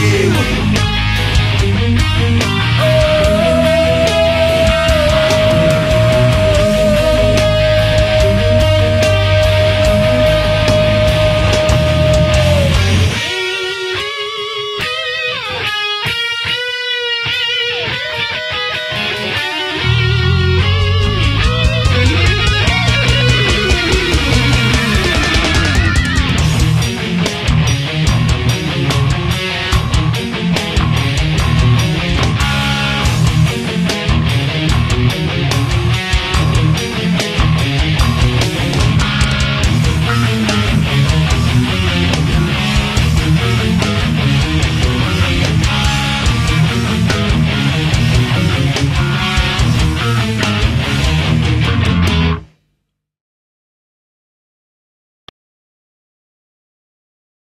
you.